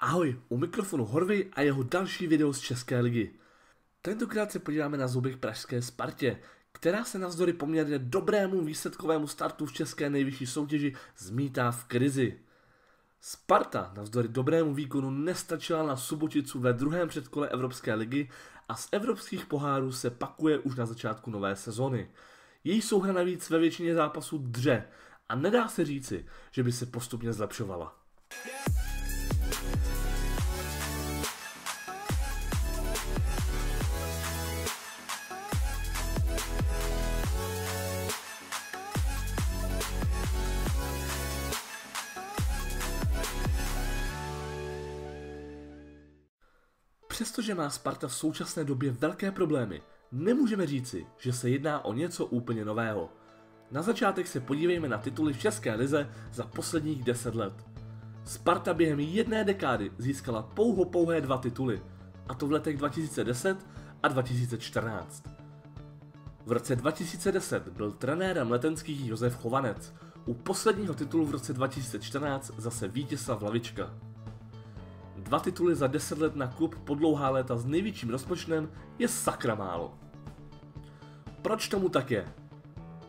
Ahoj, u mikrofonu Horvy a jeho další video z České ligy. Tentokrát se podíváme na zubek pražské Spartě, která se navzdory poměrně dobrému výsledkovému startu v české nejvyšší soutěži zmítá v krizi. Sparta navzdory dobrému výkonu nestačila na Suboticu ve druhém předkole Evropské ligy a z evropských pohárů se pakuje už na začátku nové sezony. Její souhra navíc ve většině zápasů dře a nedá se říci, že by se postupně zlepšovala. Přestože má Sparta v současné době velké problémy, nemůžeme říci, že se jedná o něco úplně nového. Na začátek se podívejme na tituly v České lize za posledních 10 let. Sparta během jedné dekády získala pouho pouhé dva tituly, a to v letech 2010 a 2014. V roce 2010 byl trenérem letenských Josef Chovanec, u posledního titulu v roce 2014 zase Vítězslav Lavička. Dva tituly za 10 let na klub po dlouhá léta s největším rozpočtem je sakra málo. Proč tomu tak je?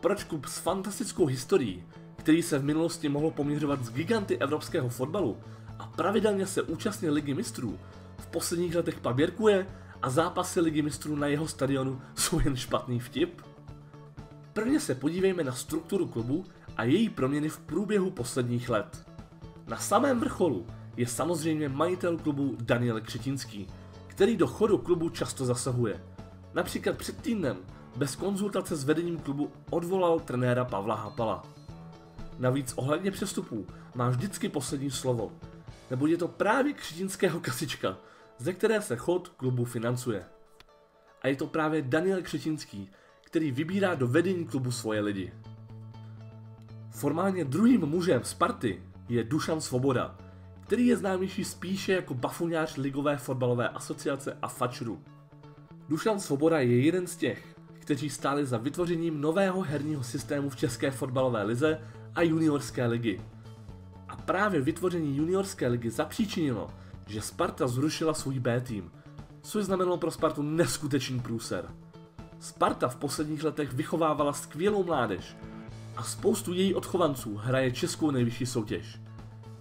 Proč klub s fantastickou historií, který se v minulosti mohl poměřovat s giganty evropského fotbalu a pravidelně se účastnil ligy mistrů, v posledních letech paběrkuje a zápasy ligy mistrů na jeho stadionu jsou jen špatný vtip? Prvně se podívejme na strukturu klubu a její proměny v průběhu posledních let. Na samém vrcholu je samozřejmě majitel klubu Daniel Křetinský, který do chodu klubu často zasahuje. Například před týdnem bez konzultace s vedením klubu odvolal trenéra Pavla Hapala. Navíc ohledně přestupů má vždycky poslední slovo, nebo je to právě křetinského kasička, ze které se chod klubu financuje. A je to právě Daniel Křetinský, který vybírá do vedení klubu svoje lidi. Formálně druhým mužem Sparty je Dušan Svoboda, který je známější spíše jako bafuňář Ligové fotbalové asociace a fačru. Dušan Svoboda je jeden z těch, kteří stáli za vytvořením nového herního systému v České fotbalové lize a juniorské ligy. A právě vytvoření juniorské ligy zapříčinilo, že Sparta zrušila svůj B tým, což znamenalo pro Spartu neskutečný průser. Sparta v posledních letech vychovávala skvělou mládež a spoustu její odchovanců hraje českou nejvyšší soutěž.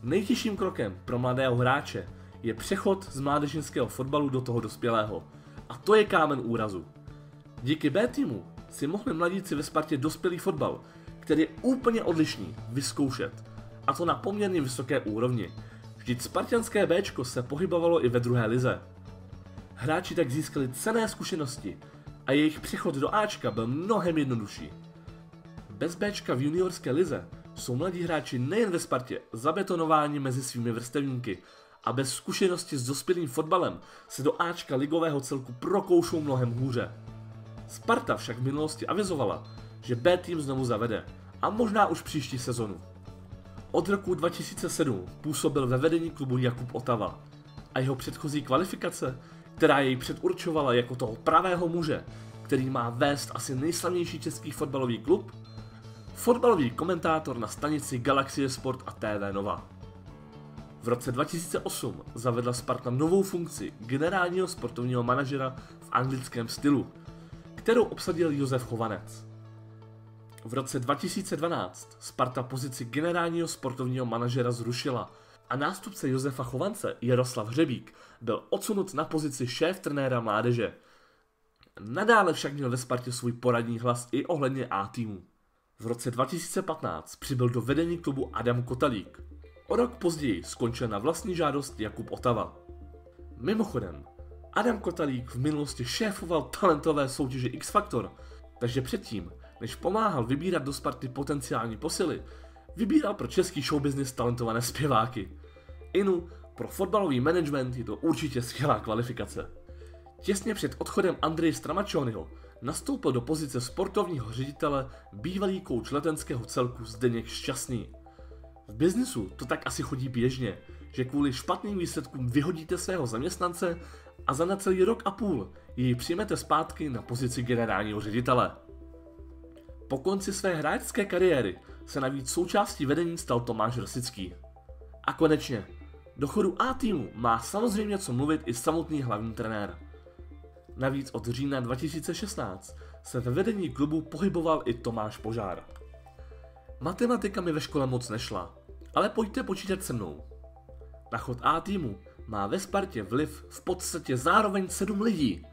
Nejtěžším krokem pro mladého hráče je přechod z mládežnického fotbalu do toho dospělého. A to je kámen úrazu. Díky B týmu si mohli mladíci ve Spartě dospělý fotbal, který je úplně odlišný, vyzkoušet. A to na poměrně vysoké úrovni. Vždyť spartianské B se pohybovalo i ve druhé lize. Hráči tak získali cené zkušenosti a jejich přechod do Ačka byl mnohem jednodušší. Bez Bčka v juniorské lize jsou mladí hráči nejen ve Spartě zabetonováni mezi svými vrstevníky a bez zkušenosti s dospělým fotbalem se do Ačka ligového celku prokoušou mnohem hůře. Sparta však v minulosti avizovala, že B tým znovu zavede a možná už příští sezonu. Od roku 2007 působil ve vedení klubu Jakub Otava a jeho předchozí kvalifikace, která jej předurčovala jako toho pravého muže, který má vést asi nejslavnější český fotbalový klub, fotbalový komentátor na stanici Galaxie Sport a TV Nova. V roce 2008 zavedla Sparta novou funkci generálního sportovního manažera v anglickém stylu, kterou obsadil Josef Chovanec. V roce 2012 Sparta pozici generálního sportovního manažera zrušila a nástupce Josefa Chovance Jaroslav Hřebík byl odsunut na pozici šéf trenéra mládeže. Nadále však měl ve Spartě svůj poradní hlas i ohledně A týmu. V roce 2015 přibyl do vedení klubu Adam Kotalík. O rok později skončil na vlastní žádost Jakub Otava. Mimochodem, Adam Kotalík v minulosti šéfoval talentové soutěže X Factor, takže předtím, než pomáhal vybírat do Sparty potenciální posily, vybíral pro český showbusiness talentované zpěváky. Inu, pro fotbalový management je to určitě skvělá kvalifikace. Těsně před odchodem Andreje Stramačonyho nastoupil do pozice sportovního ředitele bývalý kouč letenského celku Zdeněk Šťastný. V biznisu to tak asi chodí běžně, že kvůli špatným výsledkům vyhodíte svého zaměstnance a za necelý rok a půl jej přijmete zpátky na pozici generálního ředitele. Po konci své hráčské kariéry se navíc součástí vedení stal Tomáš Rosický. A konečně, Do chodu A týmu má samozřejmě co mluvit i samotný hlavní trenér. Navíc od října 2016 se ve vedení klubu pohyboval i Tomáš Požár. Matematika mi ve škole moc nešla, ale pojďte počítat se mnou. Na chod A týmu má ve Spartě vliv v podstatě zároveň sedm lidí.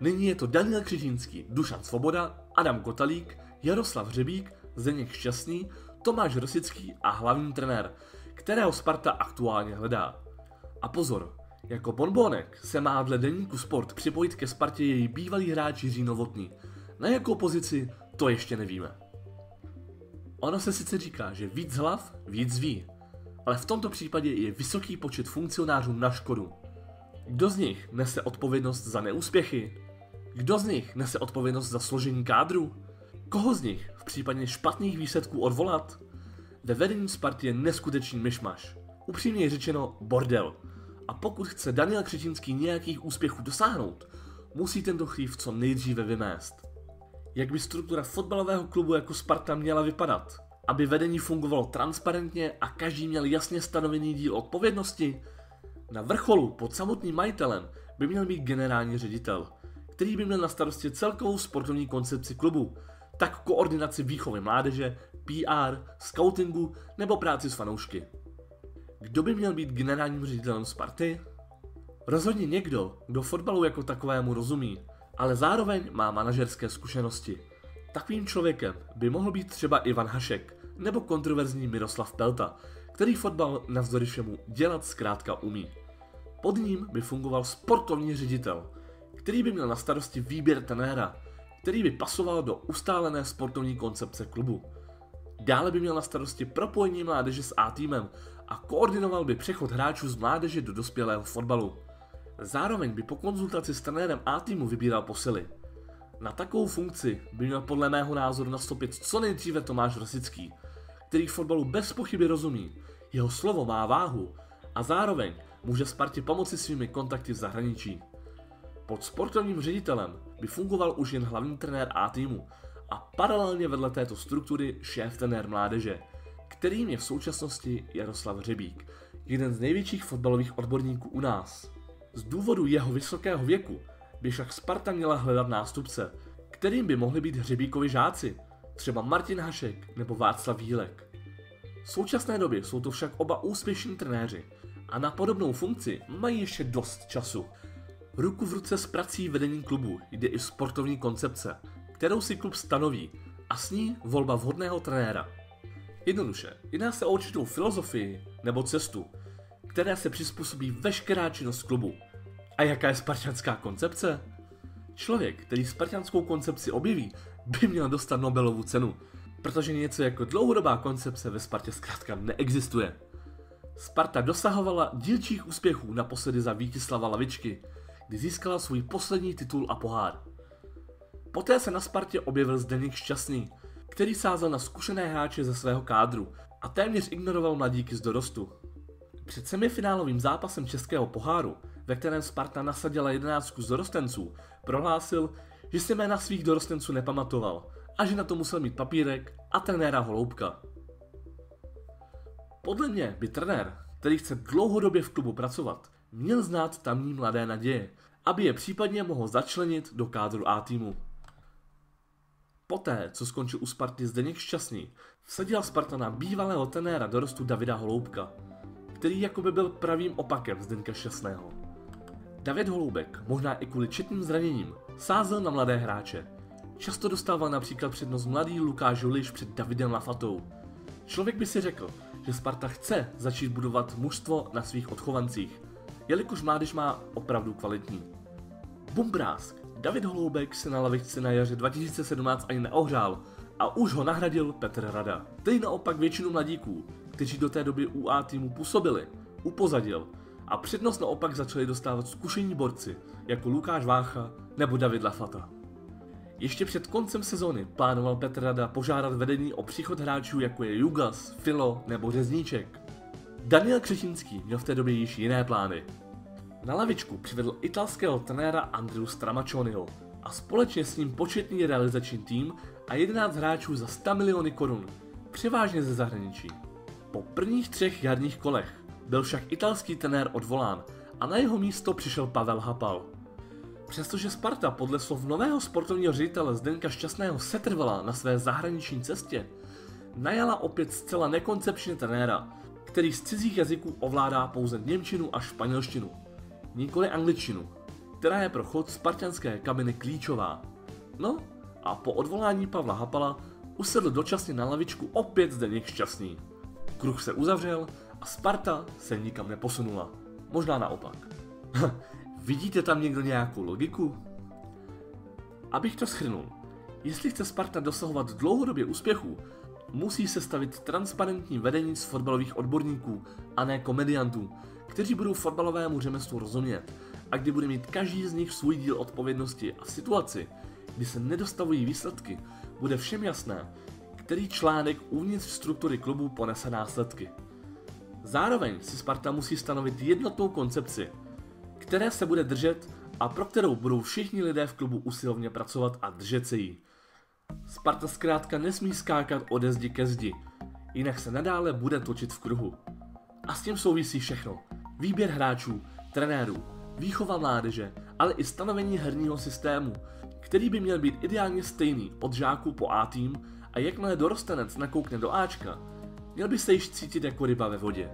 Nyní je to Daniel Křižínský, Dušan Svoboda, Adam Kotalík, Jaroslav Hřebík, Zdeněk Šťastný, Tomáš Rosický a hlavní trenér, kterého Sparta aktuálně hledá. A pozor, jako bonbonek se má dle deníku Sport připojit ke Spartě její bývalý hráč Jiří Novotný. Na jakou pozici, to ještě nevíme. Ono se sice říká, že víc hlav, víc ví, ale v tomto případě je vysoký počet funkcionářů na škodu. Kdo z nich nese odpovědnost za neúspěchy? Kdo z nich nese odpovědnost za složení kádru? Koho z nich v případě špatných výsledků odvolat? Ve vedení Sparty je neskutečný myšmaš. Upřímně řečeno bordel. A pokud chce Daniel Křetínský nějakých úspěchů dosáhnout, musí tento chlív co nejdříve vymést. Jak by struktura fotbalového klubu jako Sparta měla vypadat? Aby vedení fungovalo transparentně a každý měl jasně stanovený díl odpovědnosti? Na vrcholu pod samotným majitelem by měl být generální ředitel, který by měl na starosti celkovou sportovní koncepci klubu, tak koordinaci výchovy mládeže, PR, scoutingu nebo práci s fanoušky. Kdo by měl být generálním ředitelem Sparty? Rozhodně někdo, kdo fotbalu jako takovému rozumí, ale zároveň má manažerské zkušenosti. Takovým člověkem by mohl být třeba Ivan Hašek nebo kontroverzní Miroslav Pelta, který fotbal navzdory všemu dělat zkrátka umí. Pod ním by fungoval sportovní ředitel, který by měl na starosti výběr trenéra, který by pasoval do ustálené sportovní koncepce klubu. Dále by měl na starosti propojení mládeže s A týmem a koordinoval by přechod hráčů z mládeže do dospělého fotbalu. Zároveň by po konzultaci s trenérem A týmu vybíral posily. Na takovou funkci by měl podle mého názoru nastoupit co nejdříve Tomáš Rosický, který fotbalu bez pochyby rozumí, jeho slovo má váhu a zároveň může Spartě pomoci svými kontakty v zahraničí. Pod sportovním ředitelem by fungoval už jen hlavní trenér A týmu a paralelně vedle této struktury šéf trenér mládeže, kterým je v současnosti Jaroslav Řebík, jeden z největších fotbalových odborníků u nás. Z důvodu jeho vysokého věku by však Sparta měla hledat nástupce, kterým by mohli být Hřebíkovi žáci, třeba Martin Hašek nebo Václav Vílek. V současné době jsou to však oba úspěšní trenéři a na podobnou funkci mají ještě dost času. Ruku v ruce s prací vedení klubu jde i sportovní koncepce, kterou si klub stanoví a s ní volba vhodného trenéra. Jednoduše, jedná se o určitou filozofii nebo cestu, které se přizpůsobí veškerá činnost klubu. A jaká je spartianská koncepce? Člověk, který spartianskou koncepci objeví, by měl dostat Nobelovu cenu, protože něco jako dlouhodobá koncepce ve Spartě zkrátka neexistuje. Sparta dosahovala dílčích úspěchů naposledy za Vítislava Lavičky, kdy získala svůj poslední titul a pohár. Poté se na Spartě objevil Zdeněk Šťastný, který sázel na zkušené hráče ze svého kádru a téměř ignoroval mladíky z dorostu. Před semifinálovým zápasem Českého poháru, ve kterém Sparta nasadila 11 z dorostenců, prohlásil, že si jména svých dorostenců nepamatoval a že na to musel mít papírek a trenéra Holoubka. Podle mě by trenér, který chce dlouhodobě v klubu pracovat, měl znát tamní mladé naděje, aby je případně mohl začlenit do kádru A týmu. Poté, co skončil u Sparty Zdeněk Šťastný, vsadila Sparta na bývalého trenéra dorostu Davida Holoubka, který jakoby byl pravým opakem Zdeňka Šťastného. David Holoubek, možná i kvůli četným zraněním, sázel na mladé hráče. Často dostával například přednost mladý Lukáš Juliš před Davidem Lafatou. Člověk by si řekl, že Sparta chce začít budovat mužstvo na svých odchovancích, jelikož mládež má opravdu kvalitní. Bumbrásk, David Holoubek se na lavičce na jaře 2017 ani neohřál a už ho nahradil Petr Rada. Který naopak většinu mladíků, kteří do té doby u A týmu působili, upozadil a přednost naopak začali dostávat zkušení borci, jako Lukáš Vácha nebo David Lafata. Ještě před koncem sezóny plánoval Petr Rada požádat vedení o příchod hráčů jako je Jugas, Filo nebo Řezníček. Daniel Křetínský měl v té době již jiné plány. Na lavičku přivedl italského trenéra Andrew Stramačonyho a společně s ním početný realizační tým a 11 hráčů za 100 miliony korun, převážně ze zahraničí. Po prvních třech jarních kolech Byl však italský trenér odvolán a na jeho místo přišel Pavel Hapal. Přestože Sparta podle slov nového sportovního ředitele Zdenka Šťastného setrvala na své zahraniční cestě, najala opět zcela nekoncepčně trenéra, který z cizích jazyků ovládá pouze Němčinu a španělštinu, nikoli angličtinu, která je pro chod spartianské kabiny klíčová. No a po odvolání Pavla Hapala usedl dočasně na lavičku opět Zdeněk Šťastný. Kruh se uzavřel a Sparta se nikam neposunula. Možná naopak. Vidíte tam někdo nějakou logiku? Abych to schrnul, jestli chce Sparta dosahovat dlouhodobě úspěchů, musí se stavit transparentní vedení z fotbalových odborníků a ne komediantů, kteří budou fotbalovému řemeslu rozumět a kdy bude mít každý z nich svůj díl odpovědnosti a v situaci, kdy se nedostavují výsledky, bude všem jasné, který článek uvnitř struktury klubu ponese následky. Zároveň si Sparta musí stanovit jednotnou koncepci, které se bude držet a pro kterou budou všichni lidé v klubu usilovně pracovat a držet se jí. Sparta zkrátka nesmí skákat ode zdi ke zdi, jinak se nadále bude točit v kruhu. A s tím souvisí všechno. Výběr hráčů, trenérů, výchova mládeže, ale i stanovení herního systému, který by měl být ideálně stejný od žáků po A tým a jakmile dorostenec nakoukne do Ačka, měl by se již cítit jako ryba ve vodě.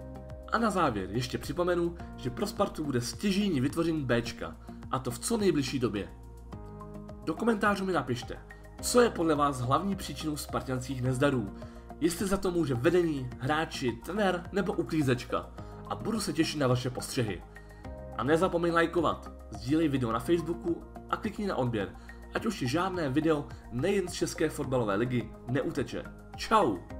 A na závěr ještě připomenu, že pro Spartu bude stěžení vytvoření Bčka, a to v co nejbližší době. Do komentářů mi napište, co je podle vás hlavní příčinou spartianských nezdarů, jestli za to může vedení, hráči, trenér nebo uklízečka a budu se těšit na vaše postřehy. A nezapomeň lajkovat, sdílej video na Facebooku a klikni na odběr, ať už ti žádné video nejen z České fotbalové ligy neuteče. Ciao!